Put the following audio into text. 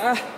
Ah.